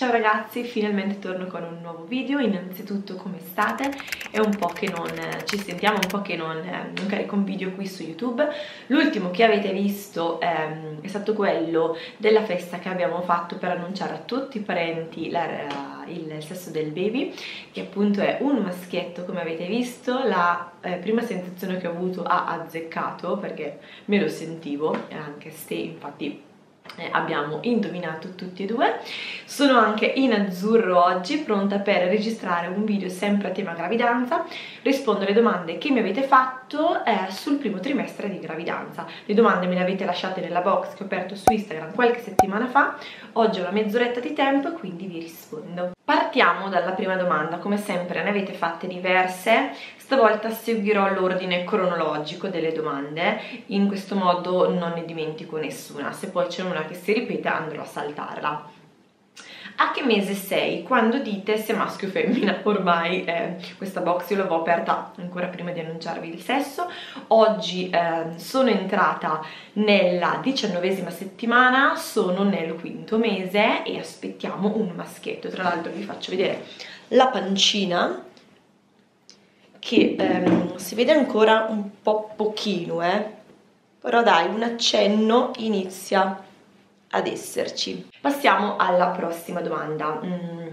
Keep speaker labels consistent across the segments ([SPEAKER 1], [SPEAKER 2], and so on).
[SPEAKER 1] Ciao ragazzi, finalmente torno con un nuovo video, innanzitutto come state? È un po' che non ci sentiamo, un po' che non, non carico un video qui su YouTube. L'ultimo che avete visto ehm, è stato quello della festa che abbiamo fatto per annunciare a tutti i parenti la, il sesso del baby Che appunto è un maschietto come avete visto. La eh, prima sensazione che ho avuto ha azzeccato perché me lo sentivo, anche se infatti eh, abbiamo indovinato tutti e due. Sono anche in azzurro oggi pronta per registrare un video sempre a tema gravidanza. Rispondo alle domande che mi avete fatto eh, sul primo trimestre di gravidanza. Le domande me le avete lasciate nella box che ho aperto su Instagram qualche settimana fa. Oggi ho una mezz'oretta di tempo quindi vi rispondo partiamo dalla prima domanda. Come sempre ne avete fatte diverse. Stavolta seguirò l'ordine cronologico delle domande, in questo modo non ne dimentico nessuna, se poi c'è una che si ripete andrò a saltarla. A che mese sei? Quando dite se maschio o femmina? Ormai eh, questa box io l'avevo aperta ancora prima di annunciarvi il sesso. Oggi eh, sono entrata nella diciannovesima settimana, sono nel quinto mese e aspettiamo un maschietto. Tra l'altro vi faccio vedere la pancina che ehm, si vede ancora un po' pochino, eh? però dai, un accenno inizia ad esserci. Passiamo alla prossima domanda. Mm.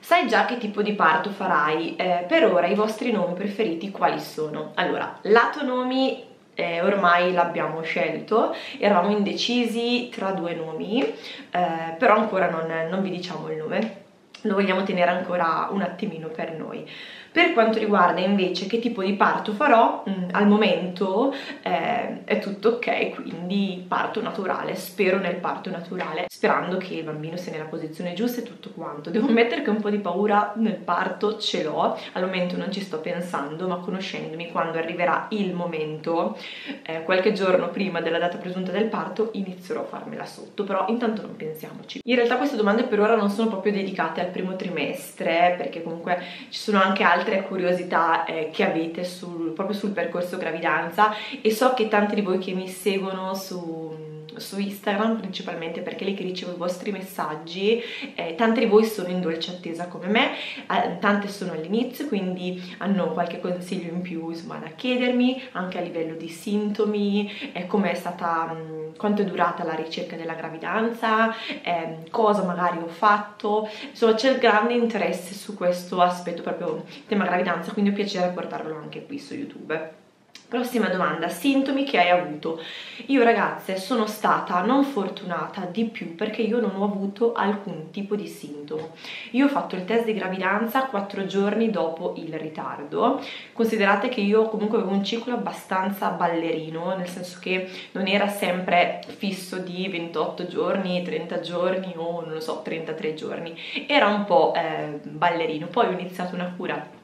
[SPEAKER 1] Sai già che tipo di parto farai? Eh, per ora i vostri nomi preferiti quali sono? Allora, lato nomi eh, ormai l'abbiamo scelto, eravamo indecisi tra due nomi, eh, però ancora non, non vi diciamo il nome, lo vogliamo tenere ancora un attimino per noi. Per quanto riguarda invece che tipo di parto farò, mh, mm, al momento eh, è tutto ok, quindi parto naturale, spero nel parto naturale, sperando che il bambino sia nella posizione giusta e tutto quanto. Devo ammettere che un po' di paura nel parto ce l'ho, al momento non ci sto pensando, ma conoscendomi quando arriverà il momento, eh, qualche giorno prima della data presunta del parto, inizierò a farmela sotto, però intanto non pensiamoci. In realtà queste domande per ora non sono proprio dedicate al primo trimestre, perché comunque ci sono anche altre altre curiosità eh, che avete sul, proprio sul percorso gravidanza e so che tanti di voi che mi seguono su su Instagram principalmente perché lì che ricevo i vostri messaggi eh, tante di voi sono in dolce attesa come me eh, tante sono all'inizio quindi hanno qualche consiglio in più insomma da chiedermi anche a livello di sintomi eh, come è stata mh, quanto è durata la ricerca della gravidanza ehm, cosa magari ho fatto. Insomma c'è grande interesse su questo aspetto proprio tema gravidanza quindi ho piacere portarlo anche qui su youtube Prossima domanda, sintomi che hai avuto? Io ragazze sono stata non fortunata di più perché io non ho avuto alcun tipo di sintomo. Io ho fatto il test di gravidanza 4 giorni dopo il ritardo. Considerate che io comunque avevo un ciclo abbastanza ballerino, nel senso che non era sempre fisso di 28 giorni, 30 giorni o non lo so, 33 giorni. Era un po' eh, ballerino. Poi ho iniziato una cura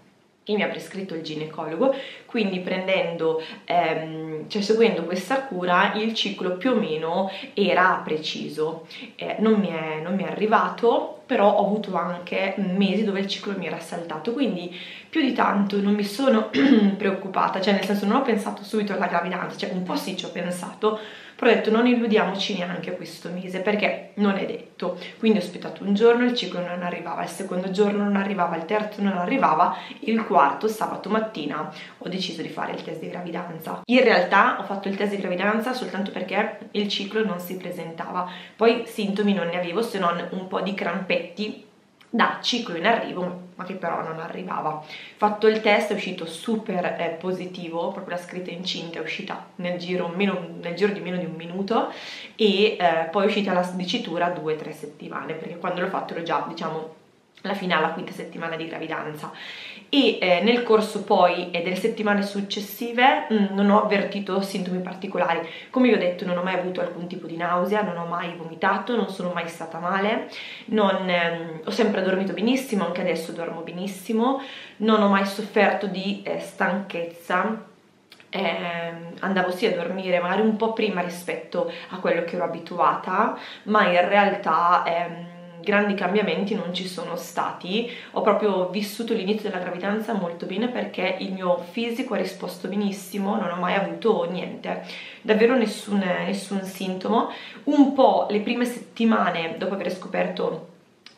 [SPEAKER 1] che mi ha prescritto il ginecologo, quindi prendendo, ehm, cioè seguendo questa cura il ciclo più o meno era preciso, eh, non, mi è, non mi è arrivato, però ho avuto anche mesi dove il ciclo mi era saltato, quindi più di tanto non mi sono preoccupata, cioè nel senso non ho pensato subito alla gravidanza, cioè un po' sì ci ho pensato, però ho detto non illudiamoci neanche questo mese perché non è detto. Quindi ho aspettato un giorno il ciclo non arrivava il secondo giorno non arrivava il terzo non arrivava il quarto sabato mattina ho deciso di fare il test di gravidanza. In realtà ho fatto il test di gravidanza soltanto perché il ciclo non si presentava. Poi sintomi non ne avevo se non un po' di crampetti da ciclo in arrivo ma che però non arrivava. Fatto il test è uscito super eh, positivo proprio la scritta incinta è uscita nel giro, meno, nel giro, di meno di un minuto e eh, poi è uscita la dicitura due o tre settimane perché quando l'ho fatto ero già diciamo alla fine alla quinta settimana di gravidanza e eh, nel corso poi e delle settimane successive mh, mm, non ho avvertito sintomi particolari. Come vi ho detto non ho mai avuto alcun tipo di nausea non ho mai vomitato non sono mai stata male. Non, ehm, ho sempre dormito benissimo anche adesso dormo benissimo. Non ho mai sofferto di eh, stanchezza. Eh, andavo sì a dormire magari un po' prima rispetto a quello che ero abituata ma in realtà ehm, grandi cambiamenti non ci sono stati, ho proprio vissuto l'inizio della gravidanza molto bene perché il mio fisico ha risposto benissimo, non ho mai avuto niente, davvero nessun, nessun sintomo. Un po' le prime settimane dopo aver scoperto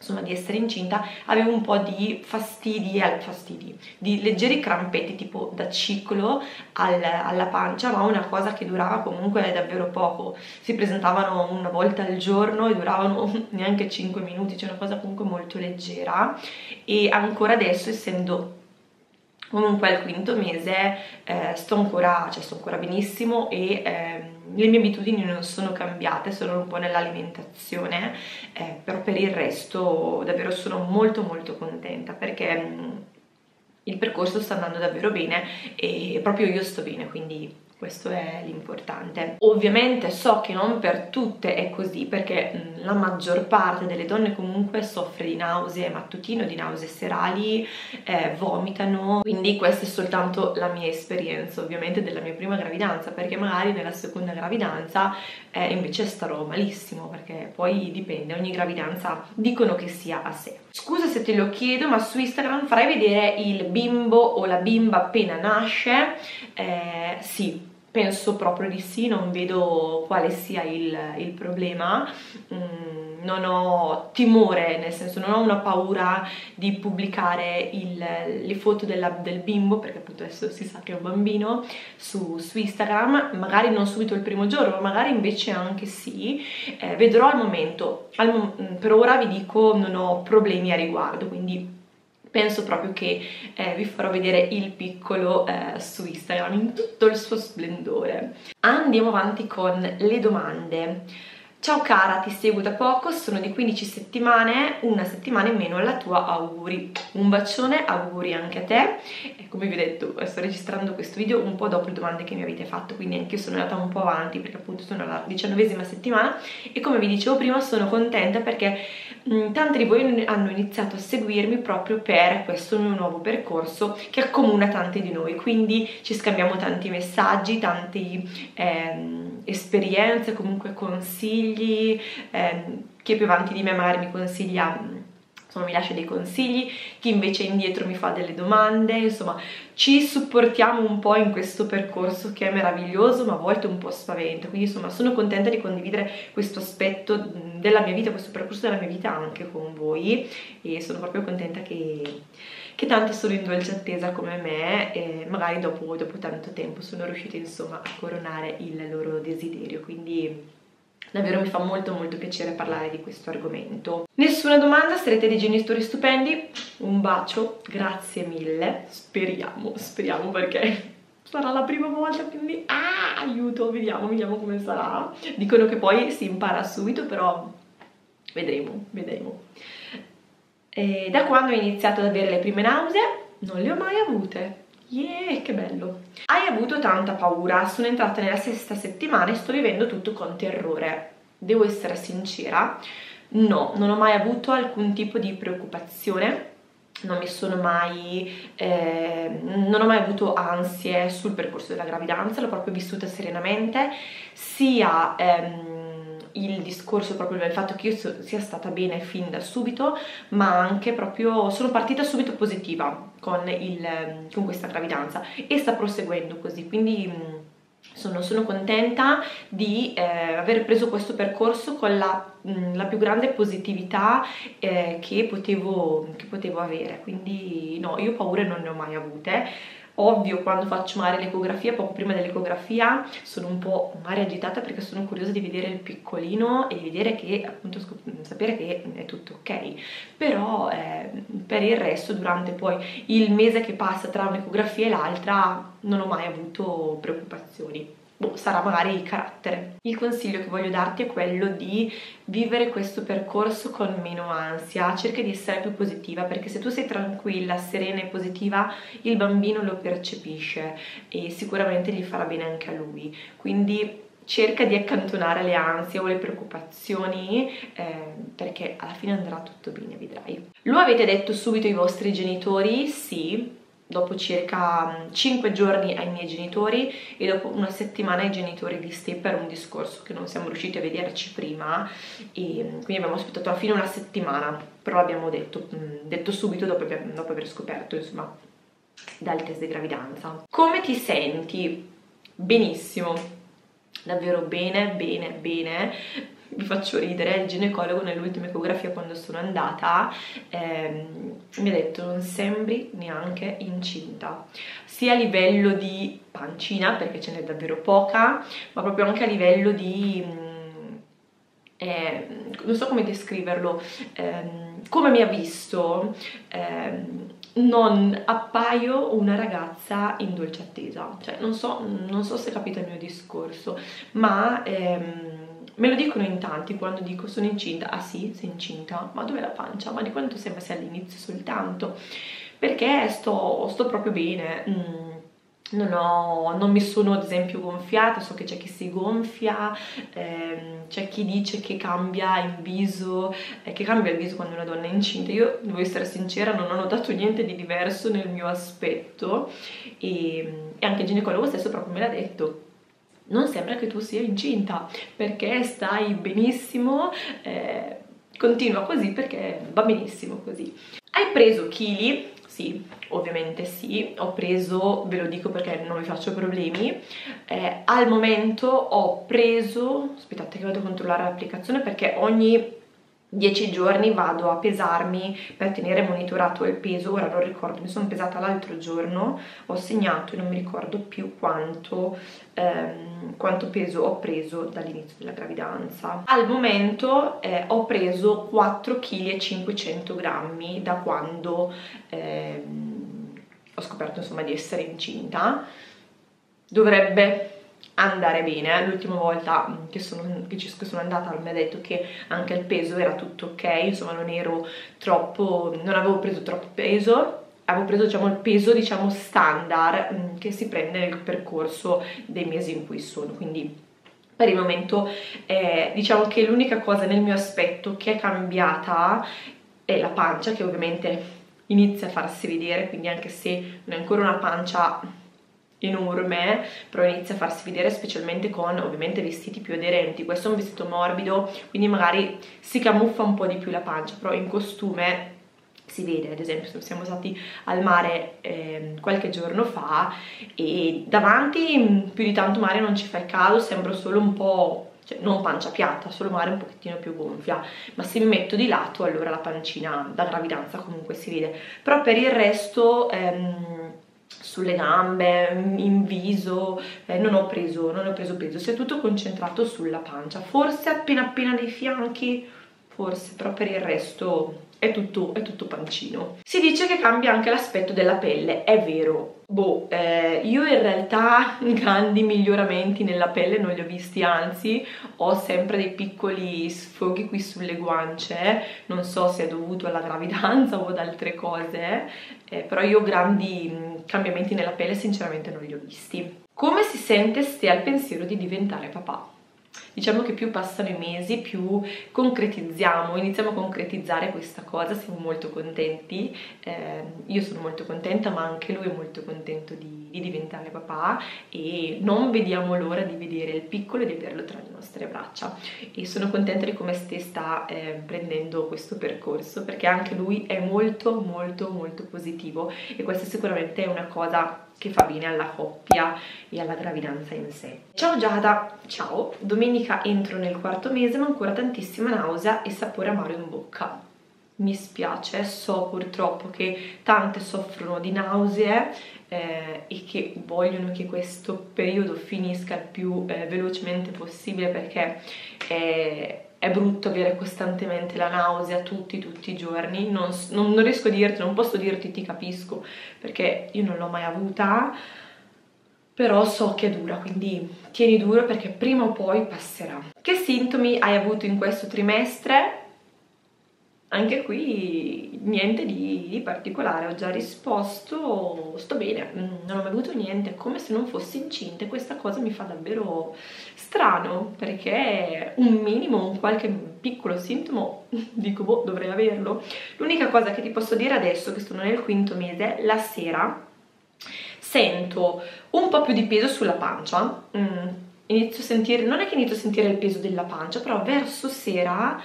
[SPEAKER 1] insomma di essere incinta avevo un po' di fastidi, fastidi di leggeri crampetti tipo da ciclo al, alla pancia ma una cosa che durava comunque davvero poco. Si presentavano una volta al giorno e duravano neanche 5 minuti cioè una cosa comunque molto leggera. E ancora adesso essendo comunque al quinto mese eh, sto, ancora, cioè sto ancora benissimo e eh, le mie abitudini non sono cambiate, sono un po' nell'alimentazione, eh, però per il resto davvero sono molto molto contenta perché mh, mm, il percorso sta andando davvero bene e proprio io sto bene, quindi questo è l'importante. Ovviamente so che non per tutte è così perché la maggior parte delle donne comunque soffre di nausee mattutine di nausee serali, eh, vomitano, quindi questa è soltanto la mia esperienza ovviamente della mia prima gravidanza perché magari nella seconda gravidanza eh, invece starò malissimo perché poi dipende, ogni gravidanza dicono che sia a sé. Scusa se te lo chiedo ma su Instagram farai vedere il bimbo o la bimba appena nasce? Eh, sì, Penso proprio di sì, non vedo quale sia il, il problema, mm, non ho timore, nel senso non ho una paura di pubblicare il, le foto della, del bimbo, perché appunto adesso si sa che è un bambino, su, su Instagram, magari non subito il primo giorno, ma magari invece anche sì, eh, vedrò al momento, al, per ora vi dico non ho problemi a riguardo, quindi penso proprio che eh, vi farò vedere il piccolo eh, su Instagram in tutto il suo splendore. Andiamo avanti con le domande. Ciao cara, ti seguo da poco, sono di 15 settimane, una settimana in meno alla tua, auguri. Un bacione, auguri anche a te. E come vi ho detto, sto registrando questo video un po' dopo le domande che mi avete fatto, quindi anche io sono andata un po' avanti perché appunto sono alla diciannovesima settimana e come vi dicevo prima sono contenta perché tanti di voi hanno iniziato a seguirmi proprio per questo mio nuovo percorso che accomuna tanti di noi, quindi ci scambiamo tanti messaggi, tanti... Ehm, esperienze, comunque consigli, ehm, chi è più avanti di me magari mi consiglia insomma mi lascia dei consigli, chi invece è indietro mi fa delle domande, insomma ci supportiamo un po' in questo percorso che è meraviglioso ma a volte un po' spavento, quindi insomma sono contenta di condividere questo aspetto della mia vita, questo percorso della mia vita anche con voi. E sono proprio contenta che, che tante sono in dolce attesa come me e magari dopo, dopo tanto tempo sono riuscite insomma a coronare il loro desiderio, quindi davvero mi fa molto molto piacere parlare di questo argomento. Nessuna domanda, sarete dei genitori stupendi, un bacio, grazie mille, speriamo, speriamo perché sarà la prima volta, quindi ah, aiuto, vediamo, vediamo come sarà. Dicono che poi si impara subito, però vedremo, vedremo. E da quando ho iniziato ad avere le prime nausee, non le ho mai avute. Yeah, che bello! Hai avuto tanta paura, sono entrata nella sesta settimana e sto vivendo tutto con terrore. Devo essere sincera, no, non ho mai avuto alcun tipo di preoccupazione, non mi sono mai, eh, non ho mai avuto ansie sul percorso della gravidanza, l'ho proprio vissuta serenamente, sia... Ehm, il discorso proprio del fatto che io sia stata bene fin da subito, ma anche proprio sono partita subito positiva con, il, con questa gravidanza e sta proseguendo così, quindi mm, sono, sono contenta di eh, aver preso questo percorso con la, mm, la più grande positività eh, che, potevo, che potevo avere, quindi no, io paure non ne ho mai avute Ovvio, quando faccio magari l'ecografia, poco prima dell'ecografia, sono un po' magari agitata perché sono curiosa di vedere il piccolino e di vedere che, appunto, sapere che è tutto ok. Però eh, per il resto, durante poi il mese che passa tra un'ecografia e l'altra, non ho mai avuto preoccupazioni boh, sarà magari il carattere. Il consiglio che voglio darti è quello di vivere questo percorso con meno ansia, cerca di essere più positiva perché se tu sei tranquilla, serena e positiva, il bambino lo percepisce e sicuramente gli farà bene anche a lui. Quindi cerca di accantonare le ansie o le preoccupazioni eh, perché alla fine andrà tutto bene, vedrai. Lo avete detto subito ai vostri genitori? Sì, dopo circa 5 mm, giorni ai miei genitori e dopo una settimana ai genitori di Ste per un discorso che non siamo riusciti a vederci prima e mm, quindi abbiamo aspettato alla fine una settimana però l'abbiamo detto, mm, detto subito dopo dopo aver scoperto insomma dal test di gravidanza. Come ti senti? benissimo. Davvero bene bene bene vi faccio ridere, il ginecologo nell'ultima ecografia quando sono andata ehm, mi ha detto non sembri neanche incinta, sia a livello di pancina, perché ce n'è davvero poca, ma proprio anche a livello di... Mm, eh, non so come descriverlo, ehm, come mi ha visto, ehm, non appaio una ragazza in dolce attesa, cioè non so, non so se capite il mio discorso, ma ehm, me lo dicono in tanti quando dico sono incinta, ah sì, sei incinta, ma dov'è la pancia? Ma di quanto sembra sia all'inizio soltanto? Perché sto, sto proprio bene, mm non, ho, non, mi sono ad esempio gonfiata, so che c'è chi si gonfia, ehm, c'è chi dice che cambia il viso, eh, che cambia il viso quando una donna è incinta. Io devo essere sincera, non ho notato niente di diverso nel mio aspetto e, e anche il ginecologo stesso proprio me l'ha detto. Non sembra che tu sia incinta perché stai benissimo, eh, continua così perché va benissimo così. Hai preso chili? Sì, ovviamente sì, ho preso, ve lo dico perché non vi faccio problemi, eh, al momento ho preso, aspettate che vado a controllare l'applicazione perché ogni 10 giorni vado a pesarmi per tenere monitorato il peso, ora non ricordo, mi sono pesata l'altro giorno, ho segnato e non mi ricordo più quanto, ehm, quanto peso ho preso dall'inizio della gravidanza. Al momento eh, ho preso 4 kg e 500 grammi da quando ehm, ho scoperto insomma di essere incinta, dovrebbe andare bene. L'ultima volta che, sono, che, ci, che sono andata mi ha detto che anche il peso era tutto ok, insomma non ero troppo, non avevo preso troppo peso, avevo preso diciamo il peso diciamo standard mm, che si prende nel percorso dei mesi in cui sono, quindi per il momento eh, diciamo che l'unica cosa nel mio aspetto che è cambiata è la pancia che ovviamente inizia a farsi vedere, quindi anche se non è ancora una pancia enorme, però inizia a farsi vedere specialmente con ovviamente vestiti più aderenti. Questo è un vestito morbido, quindi magari si camuffa un po' di più la pancia, però in costume si vede, ad esempio siamo stati al mare eh, qualche giorno fa e davanti mm, più di tanto mare non ci fai caso, sembro solo un po', cioè non pancia piatta, solo mare un pochettino più gonfia, ma se mi metto di lato allora la pancina da gravidanza comunque si vede, però per il resto... Ehm, sulle gambe, in viso, eh, non, ho preso, non ho preso peso, si è tutto concentrato sulla pancia, forse appena appena nei fianchi, forse, però per il resto è tutto, è tutto pancino. Si dice che cambia anche l'aspetto della pelle, è vero. Boh, eh, io in realtà grandi miglioramenti nella pelle non li ho visti, anzi ho sempre dei piccoli sfoghi qui sulle guance, non so se è dovuto alla gravidanza o ad altre cose, eh, però io grandi mm, cambiamenti nella pelle sinceramente non li ho visti. Come si sente se al pensiero di diventare papà? Diciamo che più passano i mesi più concretizziamo, iniziamo a concretizzare questa cosa, siamo molto contenti, eh, io sono molto contenta ma anche lui è molto contento di, di, diventare papà e non vediamo l'ora di vedere il piccolo e di averlo tra le nostre braccia e sono contenta di come ste sta eh, prendendo questo percorso perché anche lui è molto molto molto positivo e questa sicuramente è una cosa che fa bene alla coppia e alla gravidanza in sé. Ciao Giada, ciao! Domenica entro nel quarto mese ma ancora tantissima nausea e sapore amaro in bocca. Mi spiace, so purtroppo che tante soffrono di nausee eh, e che vogliono che questo periodo finisca il più eh, velocemente possibile perché è è brutto avere costantemente la nausea tutti, tutti i giorni, non, non, non riesco a dirti, non posso dirti ti capisco, perché io non l'ho mai avuta, però so che è dura, quindi tieni duro perché prima o poi passerà. Che sintomi hai avuto in questo trimestre? anche qui niente di, di, particolare, ho già risposto, sto bene, mm, non ho mai avuto niente, come se non fossi incinta questa cosa mi fa davvero strano perché un minimo, un qualche piccolo sintomo, dico boh, dovrei averlo. L'unica cosa che ti posso dire adesso che sono nel quinto mese, la sera sento un po' più di peso sulla pancia, mm, inizio a sentire, non è che inizio a sentire il peso della pancia, però verso sera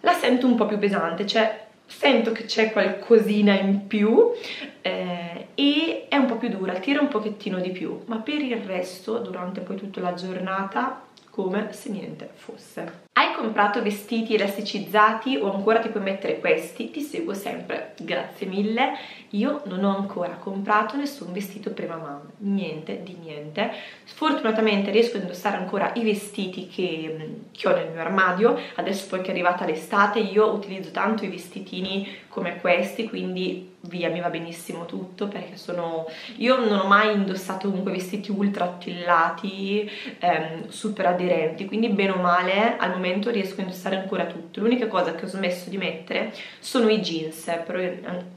[SPEAKER 1] la sento un po' più pesante, cioè sento che c'è qualcosina in più eh, e è un po' più dura, tira un pochettino di più, ma per il resto durante poi tutta la giornata come se niente fosse. Hai comprato vestiti elasticizzati o ancora ti puoi mettere questi? Ti seguo sempre, grazie mille. Io non ho ancora comprato nessun vestito prima mano, niente di niente. Sfortunatamente riesco a indossare ancora i vestiti che, che ho nel mio armadio. Adesso poi che è arrivata l'estate io utilizzo tanto i vestitini come questi, quindi via, mi va benissimo tutto perché sono... Io non ho mai indossato comunque vestiti ultra attillati, ehm, super aderenti, quindi bene o male al momento riesco a indossare ancora tutto. L'unica cosa che ho smesso di mettere sono i jeans, però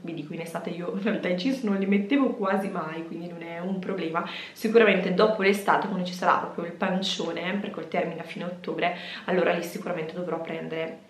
[SPEAKER 1] vi dico in estate io in realtà i jeans non li mettevo quasi mai, quindi non è un problema. Sicuramente dopo l'estate, quando ci sarà proprio il pancione, perché il termine a fine ottobre, allora lì sicuramente dovrò prendere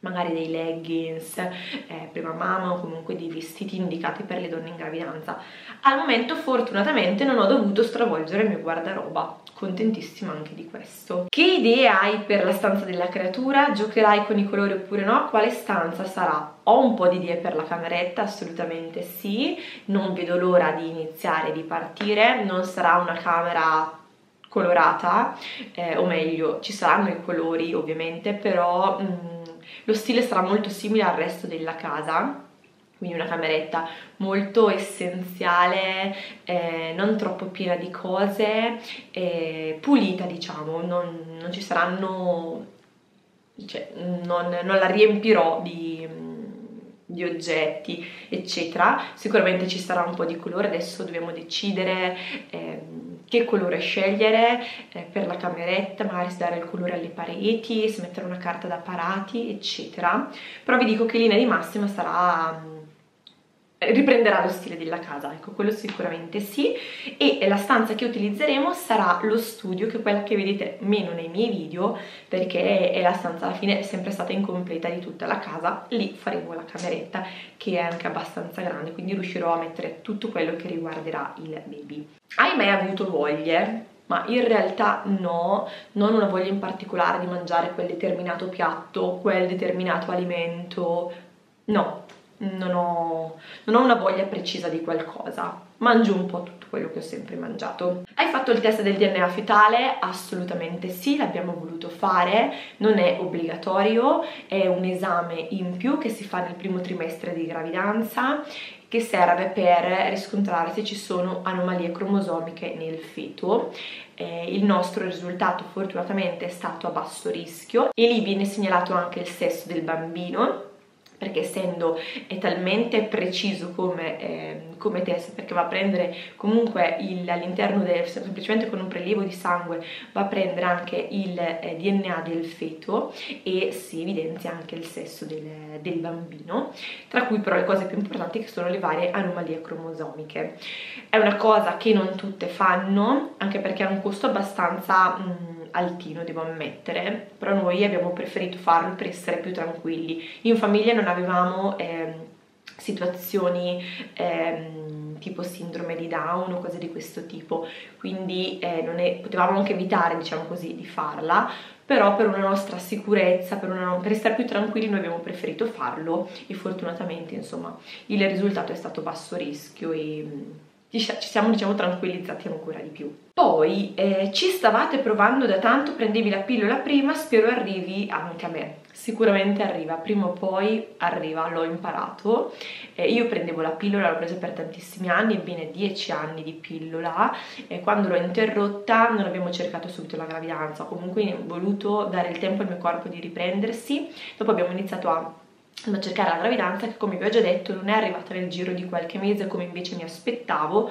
[SPEAKER 1] magari dei leggings, eh, prima mamma o comunque dei vestiti indicati per le donne in gravidanza. Al momento fortunatamente non ho dovuto stravolgere il mio guardaroba, contentissima anche di questo. Che idee hai per la stanza della creatura? Giocherai con i colori oppure no? Quale stanza sarà? Ho un po' di idee per la cameretta, assolutamente sì, non vedo l'ora di iniziare, di partire, non sarà una camera colorata, eh, o meglio, ci saranno i colori ovviamente, però... Mm, lo stile sarà molto simile al resto della casa, quindi una cameretta molto essenziale, eh, non troppo piena di cose, eh, pulita diciamo, non, non ci saranno, cioè, non, non la riempirò di, di oggetti eccetera, sicuramente ci sarà un po' di colore, adesso dobbiamo decidere eh, che colore scegliere eh, per la cameretta, magari dare il colore alle pareti, se mettere una carta da parati, eccetera. Però vi dico che in linea di massima sarà riprenderà lo stile della casa, ecco quello sicuramente sì. E la stanza che utilizzeremo sarà lo studio che è quella che vedete meno nei miei video perché è la stanza alla fine sempre stata incompleta di tutta la casa. Lì faremo la cameretta che è anche abbastanza grande quindi riuscirò a mettere tutto quello che riguarderà il baby. Hai mai avuto voglie? ma in realtà no, non una voglia in particolare di mangiare quel determinato piatto, quel determinato alimento, no, non ho, non ho una voglia precisa di qualcosa, mangio un po' tutto quello che ho sempre mangiato. Hai fatto il test del DNA fetale? Assolutamente sì, l'abbiamo voluto fare, non è obbligatorio, è un esame in più che si fa nel primo trimestre di gravidanza che serve per riscontrare se ci sono anomalie cromosomiche nel feto. Eh, il nostro risultato fortunatamente è stato a basso rischio e lì viene segnalato anche il sesso del bambino perché essendo è talmente preciso come, eh, come test, perché va a prendere comunque all'interno del, semplicemente con un prelievo di sangue, va a prendere anche il eh, DNA del feto e si evidenzia anche il sesso del, del, bambino, tra cui però le cose più importanti che sono le varie anomalie cromosomiche. È una cosa che non tutte fanno, anche perché ha un costo abbastanza... Mh, altino devo ammettere, però noi abbiamo preferito farlo per essere più tranquilli. In famiglia non avevamo eh, situazioni eh, tipo sindrome di Down o cose di questo tipo, quindi eh, è, potevamo anche evitare, diciamo così, di farla, però per una nostra sicurezza, per, una, per stare più tranquilli noi abbiamo preferito farlo e fortunatamente insomma il risultato è stato basso rischio e ci siamo diciamo tranquillizzati ancora di più. Poi eh, ci stavate provando da tanto, prendevi la pillola prima, spero arrivi anche a me. Sicuramente arriva, prima o poi arriva, l'ho imparato. Eh, io prendevo la pillola, l'ho presa per tantissimi anni, ebbene 10 anni di pillola. E quando l'ho interrotta non abbiamo cercato subito la gravidanza, comunque ho voluto dare il tempo al mio corpo di riprendersi. Dopo abbiamo iniziato a a cercare la gravidanza che come vi ho già detto non è arrivata nel giro di qualche mese come invece mi aspettavo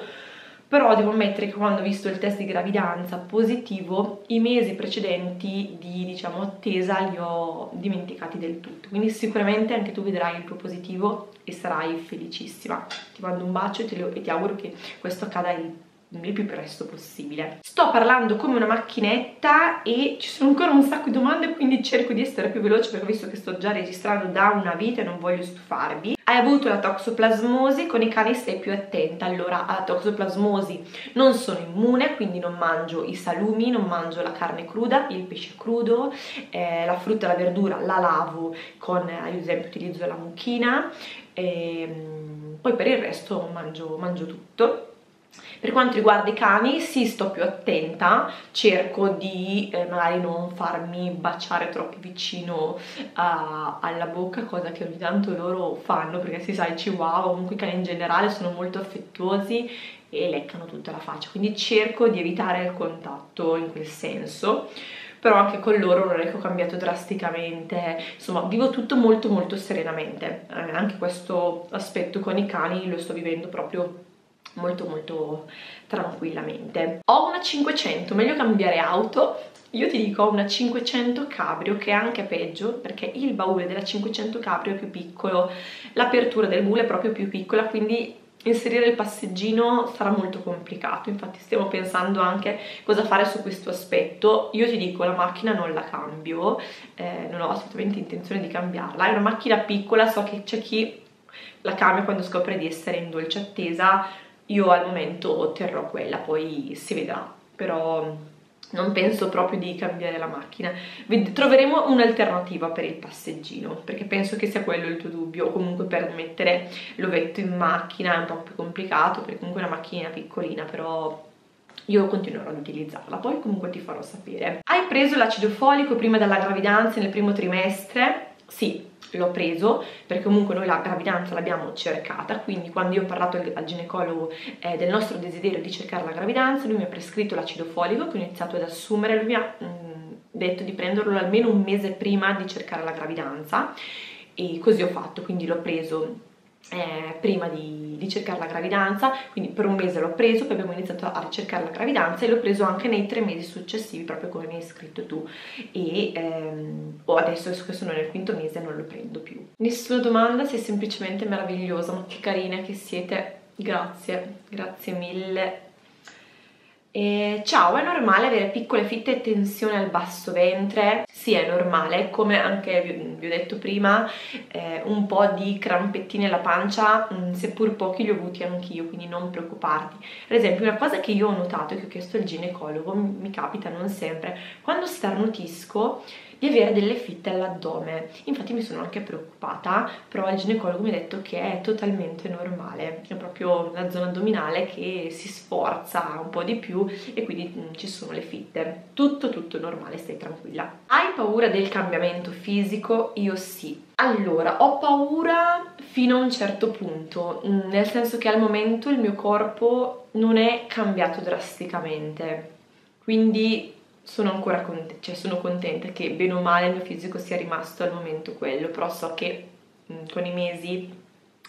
[SPEAKER 1] però devo ammettere che quando ho visto il test di gravidanza positivo i mesi precedenti di diciamo attesa li ho dimenticati del tutto. Quindi sicuramente anche tu vedrai il tuo positivo e sarai felicissima. Ti mando un bacio e ti, e ti auguro che questo accada il il più presto possibile. Sto parlando come una macchinetta e ci sono ancora un sacco di domande quindi cerco di essere più veloce perché visto che sto già registrando da una vita e non voglio stufarvi. Hai avuto la toxoplasmosi, con i cani stai più attenta. Allora, alla toxoplasmosi non sono immune, quindi non mangio i salumi, non mangio la carne cruda, il pesce crudo, eh, la frutta e la verdura la lavo con, ad esempio, utilizzo la mucchina, e, ehm, poi per il resto mangio, mangio tutto per quanto riguarda i cani, sì, sto più attenta, cerco di eh, magari non farmi baciare troppo vicino uh, alla bocca, cosa che ogni tanto loro fanno, perché si sa, i chihuahua, comunque i cani in generale sono molto affettuosi e leccano tutta la faccia, quindi cerco di evitare il contatto in quel senso però anche con loro non è che ho cambiato drasticamente, insomma vivo tutto molto molto serenamente, eh, anche questo aspetto con i cani lo sto vivendo proprio molto molto tranquillamente. Ho una 500, meglio cambiare auto, io ti dico una 500 Cabrio che è anche peggio perché il baule della 500 Cabrio è più piccolo, l'apertura del baule è proprio più piccola quindi inserire il passeggino sarà molto complicato. Infatti stiamo pensando anche cosa fare su questo aspetto. Io ti dico la macchina non la cambio eh, non ho assolutamente intenzione di cambiarla. È una macchina piccola so che c'è chi la cambia quando scopre di essere in dolce attesa io al momento terrò quella, poi si vedrà, però non penso proprio di cambiare la macchina. Troveremo un'alternativa per il passeggino, perché penso che sia quello il tuo dubbio, comunque per mettere l'ovetto in macchina è un po' più complicato, perché comunque è una macchinina piccolina, però io continuerò ad utilizzarla, poi comunque ti farò sapere. Hai preso l'acido folico prima della gravidanza nel primo trimestre? Sì, l'ho preso perché comunque noi la gravidanza l'abbiamo cercata quindi quando io ho parlato al, ginecologo eh, del nostro desiderio di cercare la gravidanza lui mi ha prescritto l'acido folico che ho iniziato ad assumere lui mi ha mh, mm, detto di prenderlo almeno un mese prima di cercare la gravidanza e così ho fatto quindi l'ho preso eh, prima di, di, cercare la gravidanza, quindi per un mese l'ho preso, poi abbiamo iniziato a ricercare la gravidanza e l'ho preso anche nei tre mesi successivi, proprio come mi hai scritto tu. E ehm, oh, adesso che sono nel quinto mese non lo prendo più. Nessuna domanda, sei semplicemente meravigliosa, ma che carina che siete. Grazie, grazie mille e ciao, è normale avere piccole fitte e tensione al basso ventre? Sì, è normale, come anche vi, ho detto prima, eh, un po' di crampettini alla pancia, mm, seppur pochi li ho avuti anch'io, quindi non preoccuparti. Per esempio, una cosa che io ho notato e che ho chiesto al ginecologo, mi capita non sempre, quando starnutisco di avere delle fitte all'addome. Infatti mi sono anche preoccupata, però il ginecologo mi ha detto che è totalmente normale, è proprio la zona addominale che si sforza un po' di più e quindi mm, ci sono le fitte. Tutto tutto normale, stai tranquilla. Hai paura del cambiamento fisico? Io sì. Allora, ho paura fino a un certo punto, mm, nel senso che al momento il mio corpo non è cambiato drasticamente. Quindi sono ancora contenta, cioè sono contenta che bene o male il mio fisico sia rimasto al momento quello, però so che con i mesi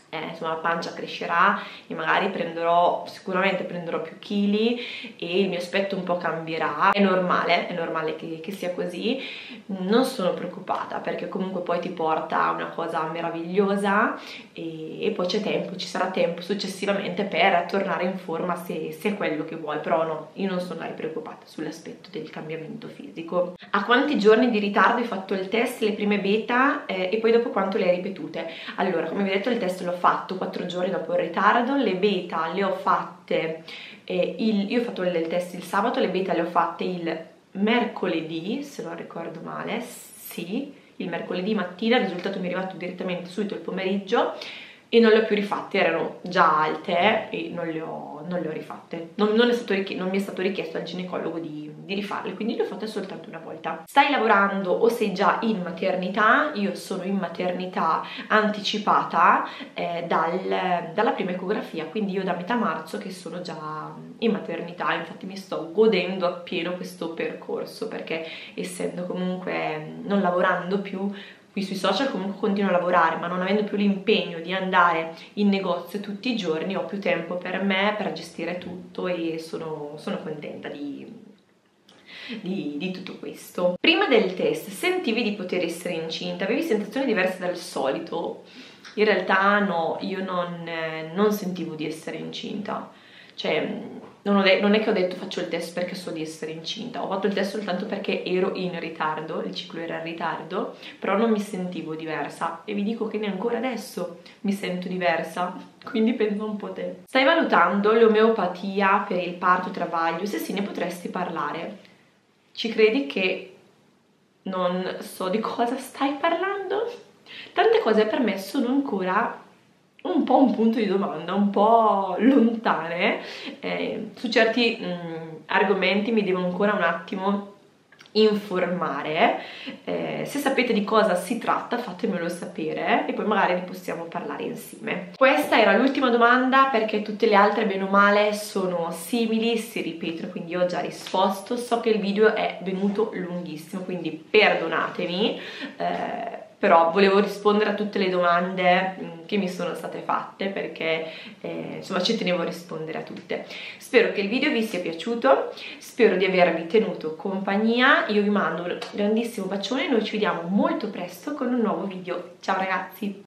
[SPEAKER 1] eh, insomma la pancia crescerà e magari prenderò sicuramente prenderò più chili e il mio aspetto un po' cambierà. È normale, è normale che, che sia così. Non sono preoccupata perché comunque poi ti porta a una cosa meravigliosa e, e poi c'è tempo, ci sarà tempo successivamente per tornare in forma se, se, è quello che vuoi. Però no, io non sono mai preoccupata sull'aspetto del cambiamento fisico. A quanti giorni di ritardo hai fatto il test, le prime beta eh, e poi dopo quanto le hai ripetute? Allora come vi ho detto il test l'ho fatto 4 giorni dopo il ritardo, le beta le ho fatte, eh, il, io ho fatto il test il sabato, le beta le ho fatte il mercoledì, se non ricordo male, sì, il mercoledì mattina, il risultato mi è arrivato direttamente subito il pomeriggio e non le ho più rifatte, erano già alte e non le ho, non le ho rifatte. Non, non, richiesto, non, mi è stato richiesto al ginecologo di, di, rifarle, quindi le ho fatte soltanto una volta. Stai lavorando o sei già in maternità? Io sono in maternità anticipata eh, dal, dalla prima ecografia, quindi io da metà marzo che sono già in maternità, infatti mi sto godendo appieno questo percorso perché essendo comunque non lavorando più qui sui social comunque continuo a lavorare, ma non avendo più l'impegno di andare in negozio tutti i giorni, ho più tempo per me, per gestire tutto e sono, sono contenta di, di, di, tutto questo. Prima del test sentivi di poter essere incinta? Avevi sensazioni diverse dal solito? In realtà no, io non, non sentivo di essere incinta. Cioè, non, de- non, è che ho detto faccio il test perché so di essere incinta, ho fatto il test soltanto perché ero in ritardo, il ciclo era in ritardo, però non mi sentivo diversa e vi dico che neanche adesso mi sento diversa, quindi penso un po' te. Stai valutando l'omeopatia per il parto travaglio? Se sì, ne potresti parlare. Ci credi che non so di cosa stai parlando? Tante cose per me sono ancora un po' un punto di domanda, un po' lontane, eh, su certi mh, mm, argomenti mi devo ancora un attimo informare eh, se sapete di cosa si tratta fatemelo sapere e poi magari ne possiamo parlare insieme. Questa era l'ultima domanda perché tutte le altre bene o male sono simili si ripetono quindi ho già risposto. So che il video è venuto lunghissimo quindi perdonatemi eh, però volevo rispondere a tutte le domande mm, che mi sono state fatte perché eh, insomma ci tenevo a rispondere a tutte. Spero che il video vi sia piaciuto, spero di avervi tenuto compagnia, io vi mando un grandissimo bacione noi ci vediamo molto presto con un nuovo video. Ciao ragazzi!